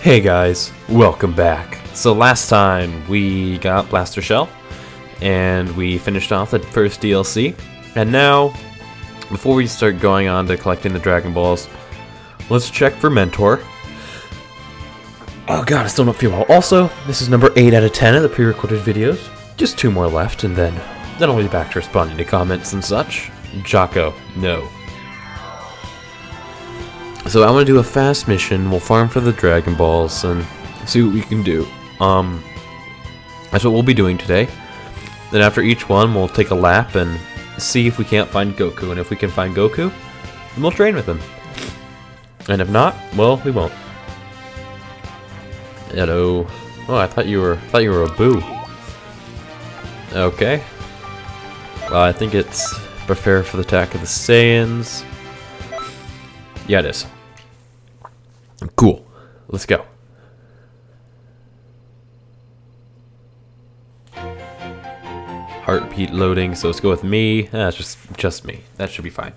Hey guys, welcome back. So last time we got Blaster Shell, and we finished off the first DLC, and now, before we start going on to collecting the Dragon Balls, let's check for Mentor. Oh god, I still don't feel well. Also, this is number 8 out of 10 of the pre-recorded videos. Just two more left, and then, then I'll be back to responding to comments and such. Jocko, no. So I want to do a fast mission. We'll farm for the Dragon Balls and see what we can do. Um, that's what we'll be doing today. Then after each one, we'll take a lap and see if we can't find Goku. And if we can find Goku, then we'll train with him. And if not, well, we won't. Hello. Oh, I thought you were I thought you were a boo. Okay. Well, I think it's prepare for the attack of the Saiyans. Yeah, it is. Cool. Let's go. Heartbeat loading, so let's go with me. That's ah, just just me. That should be fine.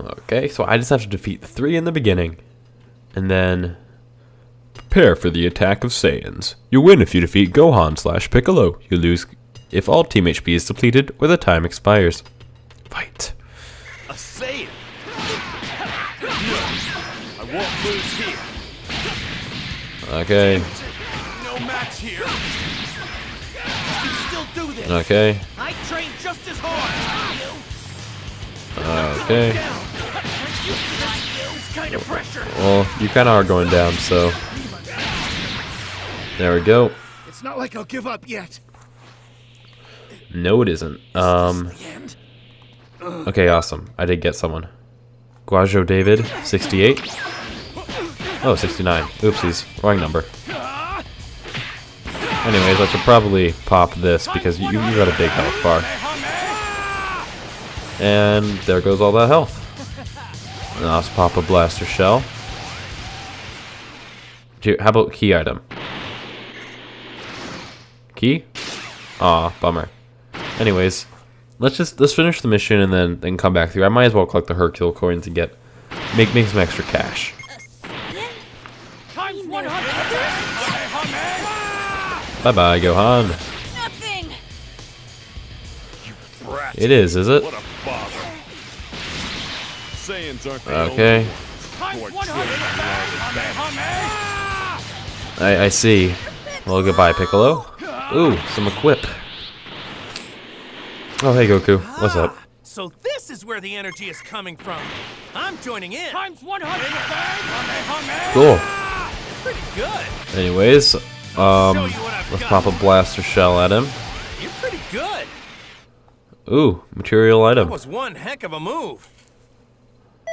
Okay, so I just have to defeat three in the beginning. And then prepare for the attack of Saiyans. You win if you defeat Gohan slash Piccolo. You lose if all team HP is depleted or the time expires. Fight. A Saiyan. I won't lose here. Okay. No match here. You still do this. Okay. I train just as hard. Okay. Well, you kind of are going down, so. There we go. It's not like I'll give up yet. No, it isn't. Um. Okay, awesome. I did get someone. Guajo David, 68. Oh, 69. Oopsies. Wrong number. Anyways, I should probably pop this because you, you got a big health bar. And there goes all that health. Now let's pop a blaster shell. How about key item? Key? Aw, bummer. Anyways, let's just let's finish the mission and then then come back through. I might as well collect the Hercule coins and get make make some extra cash. Bye bye, Gohan. Nothing. It is, is it? Okay. I I see. Well, goodbye, Piccolo. Ooh, some equip. Oh, hey Goku. What's up? So this is where the energy is coming from. I'm joining in. Times 100. Cool. Pretty good. Anyways, um, let's pop a blaster shell at him. You're pretty good. Ooh, material item. That was one heck of a move.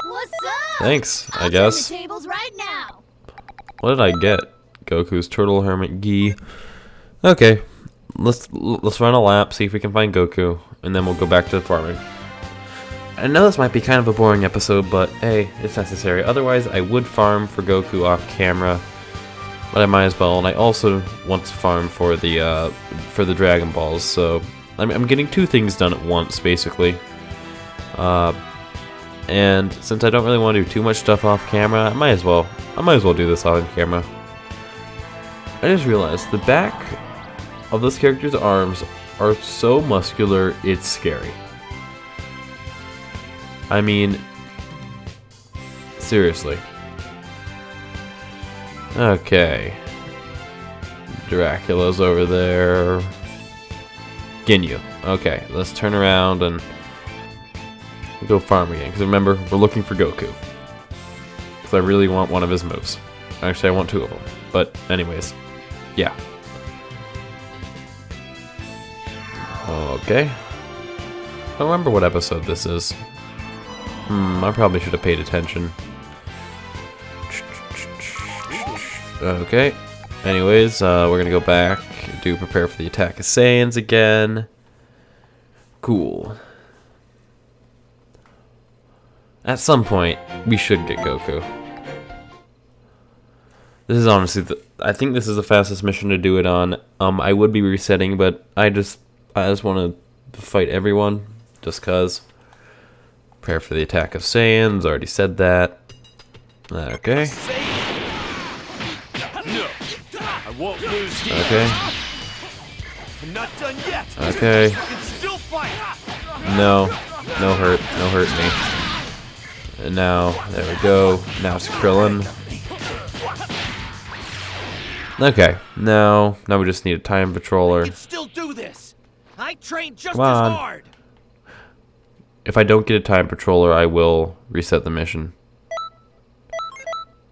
What's up? Thanks, I I'll guess. tables right now. What did I get? Goku's turtle hermit gi. Okay, let's let's run a lap, see if we can find Goku, and then we'll go back to the farming. I know this might be kind of a boring episode, but hey, it's necessary. Otherwise, I would farm for Goku off camera, but I might as well. And I also want to farm for the uh, for the Dragon Balls, so I'm, I'm getting two things done at once, basically. Uh, and since I don't really want to do too much stuff off camera, I might as well. I might as well do this on camera. I just realized the back of this character's arms are so muscular, it's scary. I mean, seriously. Okay. Dracula's over there. Ginyu. Okay, let's turn around and go farm again. Because remember, we're looking for Goku. Because I really want one of his moves. Actually, I want two of them. But anyways, yeah. Okay. I don't remember what episode this is. Hmm, I probably should have paid attention. Okay. Anyways, uh, we're gonna go back, do prepare for the attack of Saiyans again. Cool. At some point, we should get Goku. This is honestly, the, I think this is the fastest mission to do it on. Um, I would be resetting, but I just I just want to fight everyone, just cause. Prepare for the attack of Saiyans. Already said that. Okay. Okay. Not done yet. Okay. No. No hurt. No hurt me. And now, there we go. Now it's Krillin. Okay. Now, now we just need a time patroller. still do this. I train just Come on. as hard. If I don't get a time patroller, I will reset the mission.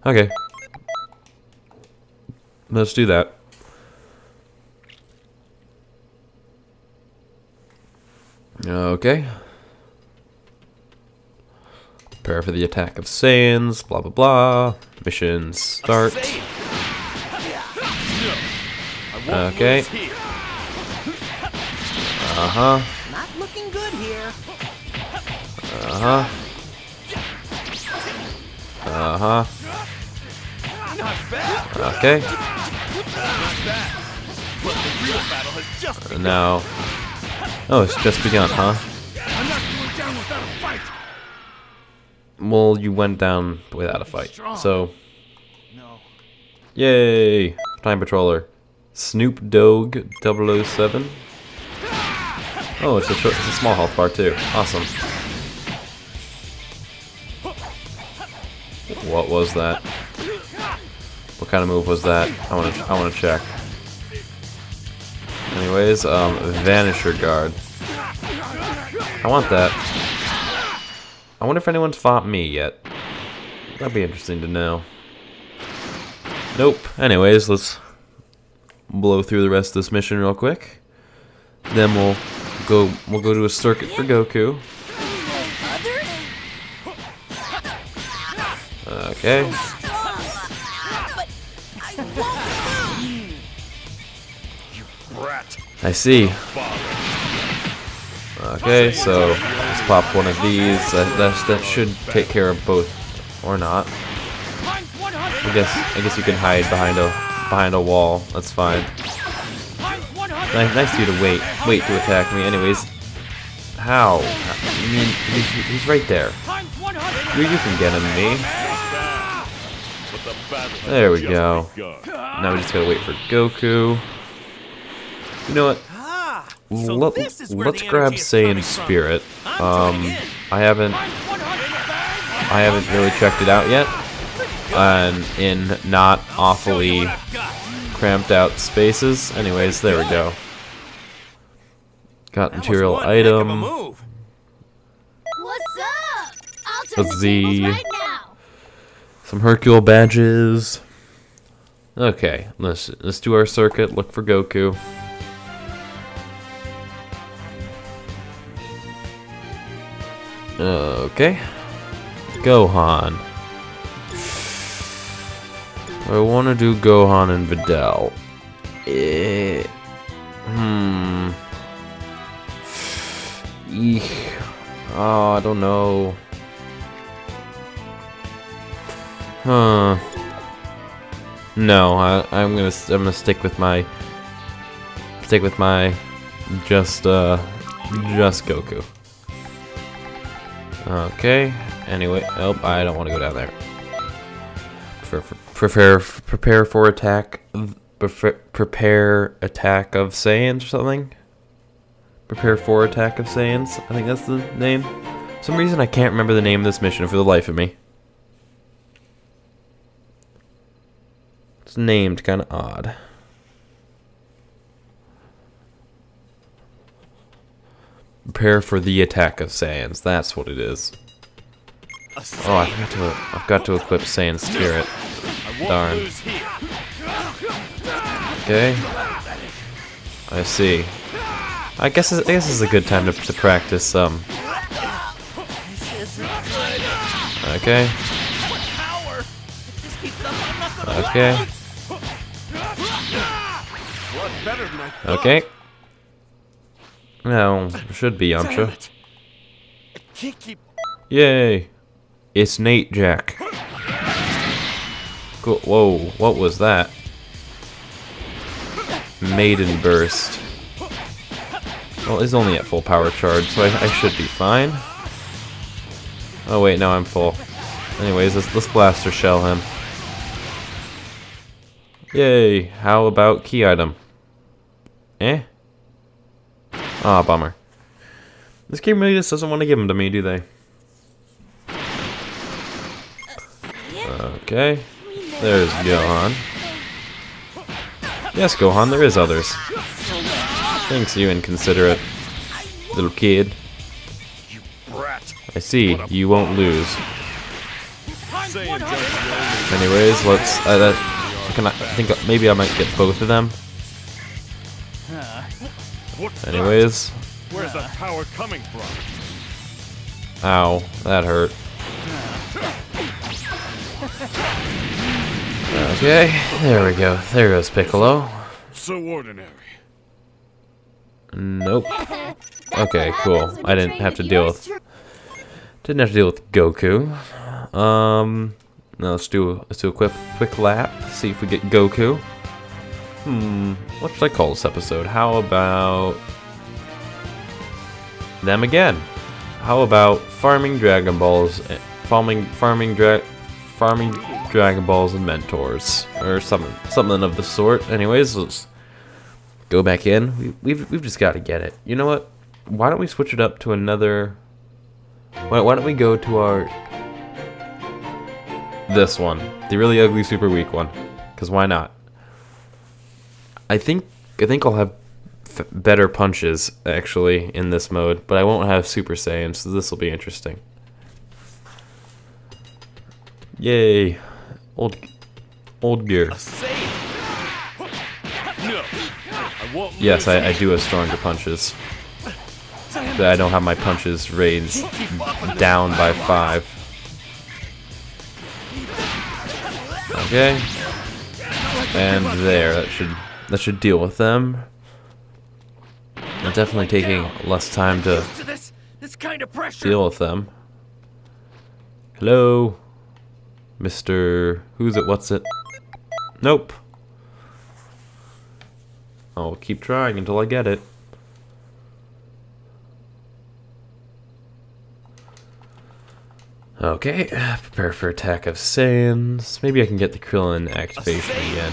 Okay. Let's do that. Okay. Prepare for the attack of Saiyans, blah blah blah. Mission start. Okay. Lose here. Uh huh. Not looking good here. Uh huh. Uh huh. Not bad. Okay. Not bad. But the real battle has just begun. Now. Oh, it's just begun, huh? I'm not going down without a fight. Well, you went down without a fight. So, No. yay! Time Patroller. Snoop Dogg 007. Oh, it's a, it's a small health bar too. Awesome. What was that? What kind of move was that? I want to. I want to check. Anyways, um, Vanisher Guard. I want that. I wonder if anyone's fought me yet. That'd be interesting to know. Nope. Anyways, let's blow through the rest of this mission real quick. Then we'll go we'll go to a circuit for Goku. Okay. I see. Okay, so let's pop one of these. That that, that should take care of both, or not. I guess I guess you can hide behind a behind a wall. That's fine. Times 100 Nice, nice of you to wait wait to attack me. Anyways, how? I mean, he's, he's right there. You, you can get him, me. But the battle has There we go. Now we just gotta wait for Goku. You know what? Let's let's grab energy is coming Saiyan's from. spirit. Um. I haven't I haven't really checked it out yet. And in not awfully What I've got. cramped out spaces. Anyways, there we go. Got That material one heck of a item. move. What's up? I'll turn Z. right now. Some Hercule badges. Okay, let's let's do our circuit. Look for Goku. Okay, Gohan. I want to do Gohan and Videl. Eh, hmm. Eek. Oh, I don't know. Huh. No, I, I'm gonna I'm gonna stick with my stick with my just uh just Goku. Okay. Anyway, oh, I don't want to go down there. Prepare prepare prepare for attack. Prepare attack of Saiyans or something. Prepare for attack of Saiyans. I think that's the name. For some reason I can't remember the name of this mission for the life of me. It's named kind of odd. Prepare for the attack of Saiyans. That's what it is. Oh, I forgot to. I've got to equip Saiyan Spirit. Darn. Okay. I see. I guess I guess this is a good time to, to practice. Um. Okay. I'm Okay. Okay. No, should be Yamcha. I can't keep. Yay! It's Nate Jack. Cool. Whoa, what was that? Maiden Burst. Well, it's only at full power charge, so I, I should be fine. Oh wait, now I'm full. Anyways, let's, let's blaster shell him. Yay! How about key item? Eh? Ah, bummer. This game really just doesn't want to give them to me, do they? Okay. There's Gohan. Yes, Gohan, there is others. Thanks, you inconsiderate little kid. Brat. I see, you won't lose. Saiyan just the Anyways, let's. Uh, that, can I, I think maybe I might get both of them. only. What's that? Anyways, Where's that power coming from? ow, that hurt. Okay, there we go. There goes Piccolo. So ordinary. Nope. Okay, cool. I didn't have to deal with didn't have to deal with Goku. Um, now let's do let's do a quick quick lap. See if we get Goku. Hmm, what should I call this episode? How about them again? How about farming Dragon Balls, eh, farming farming dra farming Dragon Balls and mentors, or something something of the sort. Anyways, let's go back in. We, we've we've just got to get it. You know what? Why don't we switch it up to another? Why, why don't we go to our this one, the really ugly, super weak one? Because why not? I think I think I'll have better punches actually in this mode, but I won't have Super Saiyan, so this will be interesting. Yay, old old gear. Yes. I, I do have stronger punches. But I don't have my punches raised down by five. Okay. And there, that should that should deal with them. I'm definitely taking less time to deal with them. Hello? Mr. Who's it? What's it? Nope. I'll keep trying until I get it. Okay, prepare for attack of Saiyans. Maybe I can get the Krillin activation again.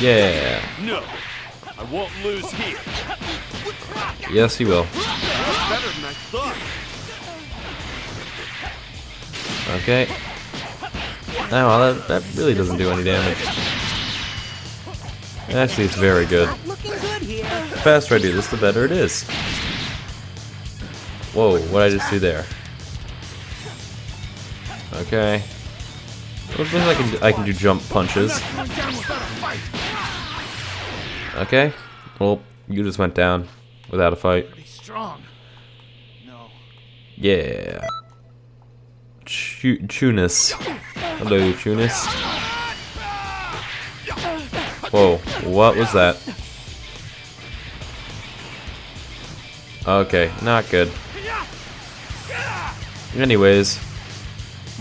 Yeah. No. I won't lose here. Yes, he will. Better than I thought. Okay. Oh, well, that, that really doesn't do any damage. Actually, it's very good. Looking good here. The faster I do this, the better it is. Whoa, what I just do there? Okay. I can do, I can do jump punches. Okay. Well, you just went down without a fight. Yeah. Chu- Chunis. Hello, Chunis. Whoa, what was that? Okay, not good. Anyways.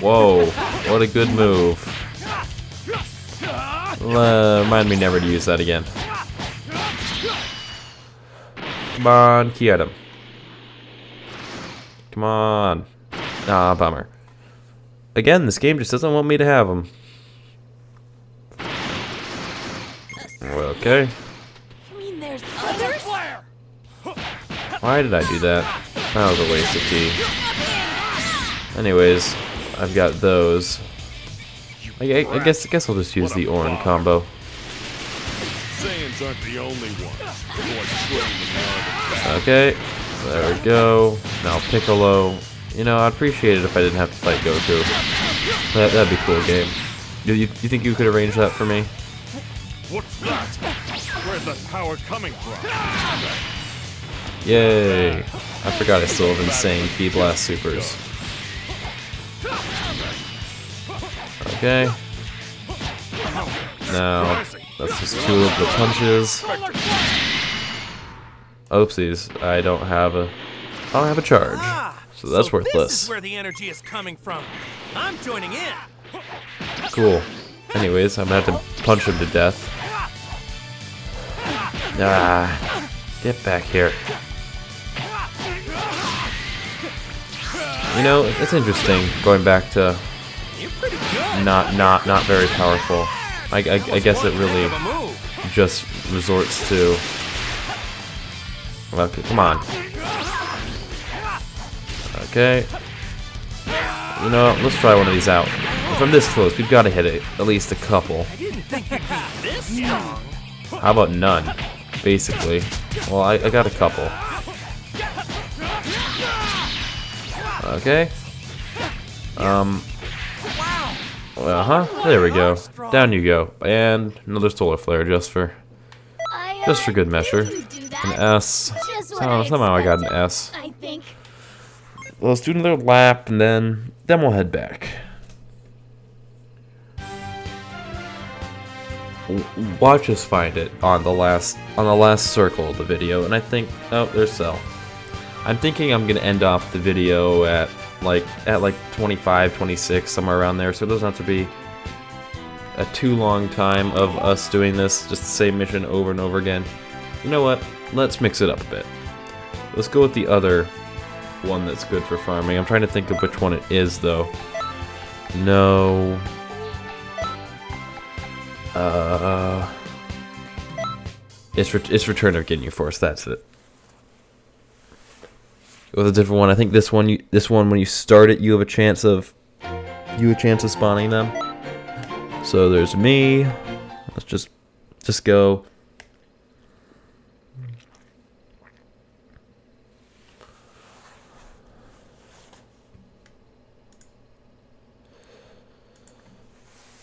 Whoa, what a good move. Uh, remind me never to use that again. Come on, key item. Come on. Ah, bummer. Again, this game just doesn't want me to have them. Okay. You mean there's others? Why did I do that? That was a waste of key. Anyways, I've got those. I, I, I guess I guess I'll just use the Orin combo. Saiyans aren't the only ones. More trained than others. Okay, there we go. Now Piccolo. You know, I'd appreciate it if I didn't have to fight Goku. That, that'd be a cool game. Do you, you think you could arrange that for me? What's that? Where's that power coming from? Yay! I forgot I still have insane Ki Blast Supers. Okay. Now, that's just two of the punches. Oopsies, I don't have a, I don't have a charge, Ah, so that's This worthless. is where the energy is coming from. I'm joining in. Cool. Anyways, I'm gonna have to punch him to death. Ah, get back here. You know, it's interesting going back to not not not very powerful. I, I, I guess it really just resorts to. Okay, come on. Okay. You know, let's try one of these out. From this close, we've got to hit it at least a couple. How about none? Basically. Well, I, I got a couple. Okay. Um. Uh huh. There we go. Down you go. And another solar flare just for just for good measure. An. S. Somehow, I somehow I got an S. Well, let's do another lap and then then we'll head back. Watch us find it on the last on the last circle of the video, and I think oh there's Cell. I'm thinking I'm gonna end off the video at like at like 25, 26, somewhere around there, so it doesn't have to be a too long time of us doing this, just the same mission over and over again. You know what? Let's mix it up a bit. Let's go with the other one that's good for farming. I'm trying to think of which one it is, though. No. Uh. It's, ret it's Return of Ginyu Force. That's it. With a different one, I think this one, you, this one, when you start it, you have a chance of, you a chance of spawning them. So there's me. Let's just, just go.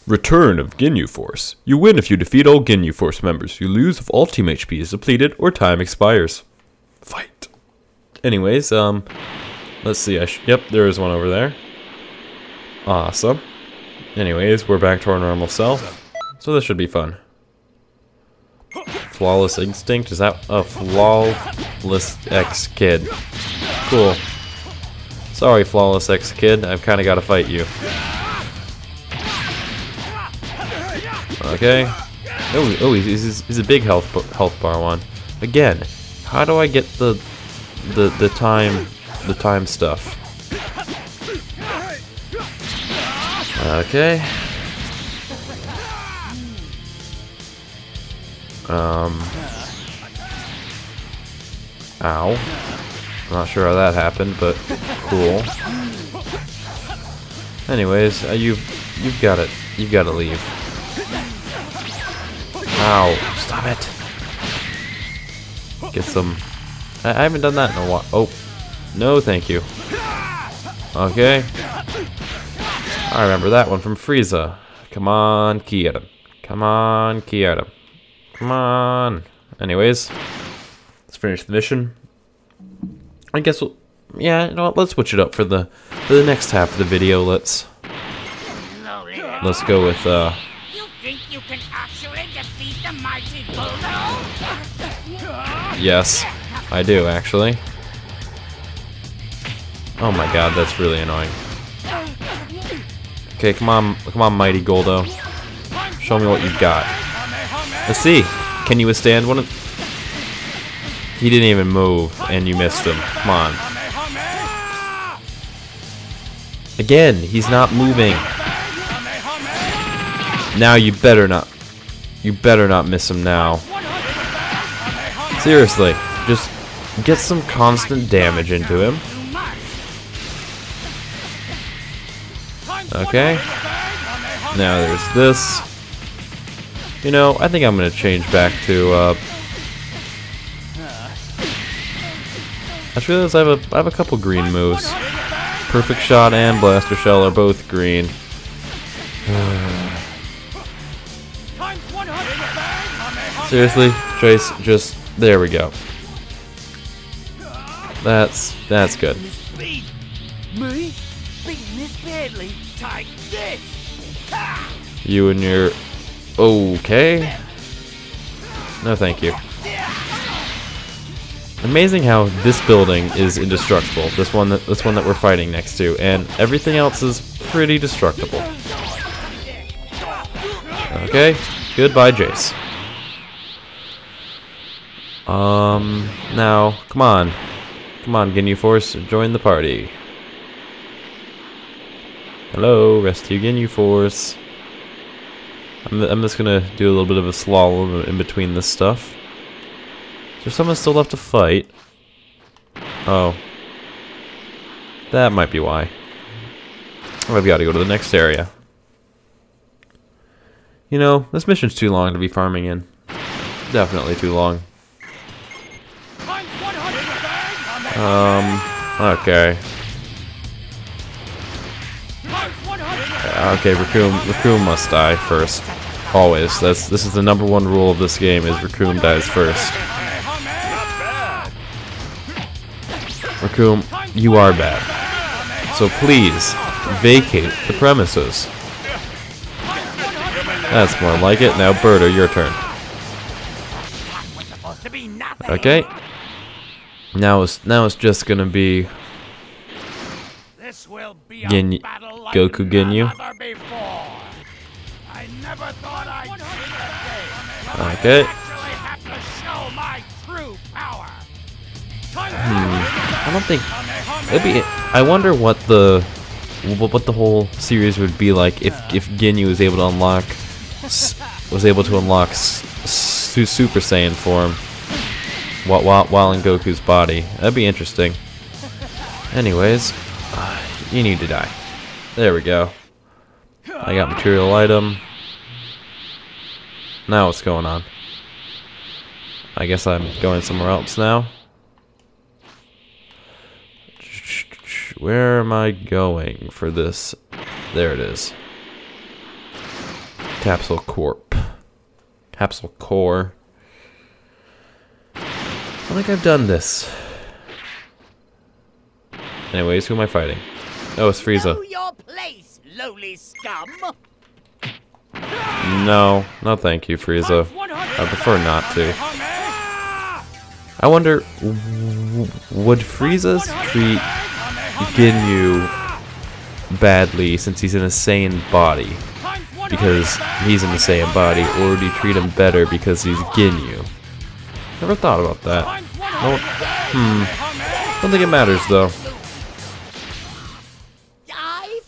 Return of Ginyu Force. You win if you defeat all Ginyu Force members. You lose if all team HP is depleted or time expires. Fight. Anyways, um, let's see. I yep, there is one over there. Awesome. Anyways, we're back to our normal self. So this should be fun. Flawless Instinct? Is that a Flawless X Kid? Cool. Sorry, Flawless X Kid. I've kind of got to fight you. Okay. Oh, oh, he's, he's, he's a big health health bar one. Again, how do I get the the the time the time stuff? Okay. Um. Ow. Not sure how that happened, but cool. Anyways, uh, you've you've got it. You've got to leave. Ow! Stop it! Get some. I, I haven't done that in a while. Oh, no, thank you. Okay. I remember that one from Frieza. Come on, key at him. Come on, key at him. Come on. Anyways, let's finish the mission. I guess we'll. Yeah, you know what? Let's switch it up for the for the next half of the video. Let's let's go with uh. You think you can actually defeat the mighty Guldo? Yes, I do actually. Oh my god, that's really annoying. Okay, come on, come on, mighty Guldo. Show me what you've got. Let's see. Can you withstand one of? He didn't even move, and you missed him. Come on. Again, he's not moving. Now you better not. You better not miss him now. Seriously, just get some constant damage into him. Okay. Now there's this. You know, I think I'm gonna change back to. Uh, I just realized I have a I have a couple green moves. Perfect shot and blaster shell are both green. Seriously, Trace, just there we go. That's that's good. Me? Me? Beating this badly? Take this! You and your okay. No, thank you. Amazing how this building is indestructible. This one that this one that we're fighting next to, and everything else is pretty destructible. Okay, goodbye, Jace. Um, now, come on. Come on, Ginyu Force, join the party. Hello, rescue Ginyu Force. I'm, I'm just gonna do a little bit of a slalom in between this stuff. Is there someone still left to fight? Oh. That might be why. I've got to go to the next area. You know, this mission's too long to be farming in. Definitely too long. Times 100 bang! Um, okay. Okay, Recoome, Recoome must die first. Always. That's This is the number one rule of this game, is Recoome dies first. Recoome, you are bad. So please, vacate the premises. That's more like it. Now, Birdo, your turn. Supposed to be nothing. Okay. Now it's now it's just gonna be This will be a Gin- Goku Ginyu? none other before. I never thought I'd see the day when Okay. I actually have to show my true power. Hmm. I don't think it'd be. I wonder what the what the whole series would be like if if Ginyu was able to unlock was able to unlock Super Saiyan form while while, in Goku's body. That'd be interesting. Anyways, uh, you need to die. There we go. I got material item. Now what's going on? I guess I'm going somewhere else now. Where am I going for this? There it is. Capsule Corp. Capsule Core. I think I've done this. Anyways, who am I fighting? Oh, it's Frieza. Place, lowly scum. No, no thank you, Frieza. I prefer not to. I wonder, would Frieza treat Ginyu badly since he's in a Saiyan body? Because he's in the Saiyan body, or would he treat him better because he's Ginyu? Never thought about that. Times 100 No, hmm. Don't think it matters though.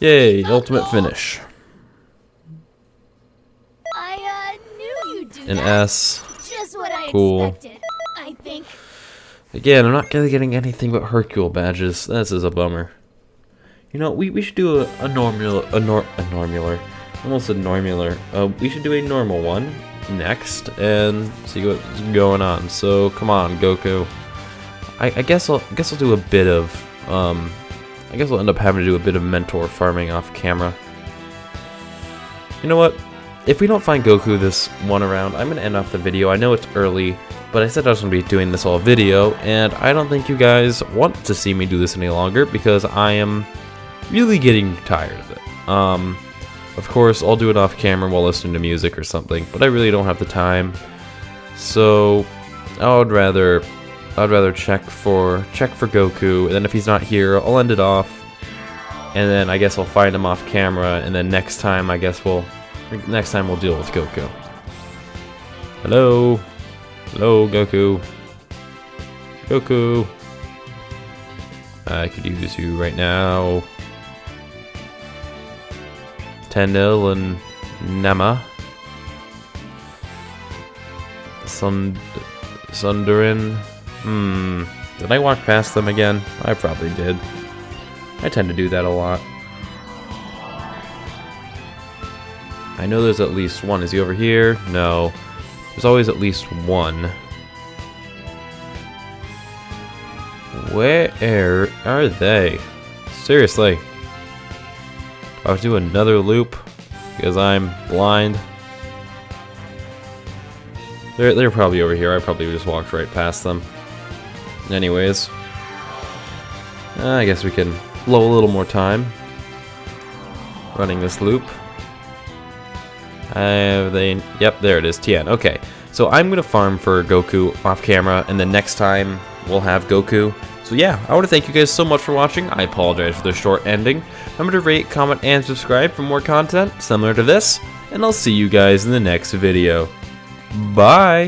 Yay, ultimate finish. An. S. Cool. Again, I'm not getting anything but Hercule badges. This is a bummer. You know, we, we should do a, a normal a nor a normular, almost a normular. Uh, we should do a normal one next and see what's going on. So come on, Goku. I, I guess I'll I guess I'll do a bit of um. I guess I'll end up having to do a bit of mentor farming off camera. You know what? If we don't find Goku this one around, I'm gonna end off the video. I know it's early, but I said I was gonna be doing this all video, and I don't think you guys want to see me do this any longer because I am really getting tired of it. Um, of course, I'll do it off camera while listening to music or something, but I really don't have the time. So, I would rather, I'd rather check for check for Goku, and then if he's not here, I'll end it off, and then I guess I'll find him off camera, and then next time I guess we'll, next time we'll deal with Goku. Hello, hello, Goku, Goku. I could use you right now. Tenil and Nema. Sund Sundarin. Hmm. Did I walk past them again? I probably did. I tend to do that a lot. I know there's at least one. Is he over here? No. There's always at least one. Where are they? Seriously. I have to do another loop because I'm blind. They're, they're probably over here. I probably just walked right past them. Anyways. I guess we can blow a little more time running this loop. Have they... Yep, there it is. Tien. Okay. So I'm going to farm for Goku off camera, and then next time we'll have Goku. So yeah, I want to thank you guys so much for watching. I apologize for the short ending. Remember to rate, comment, and subscribe for more content similar to this, and I'll see you guys in the next video. Bye!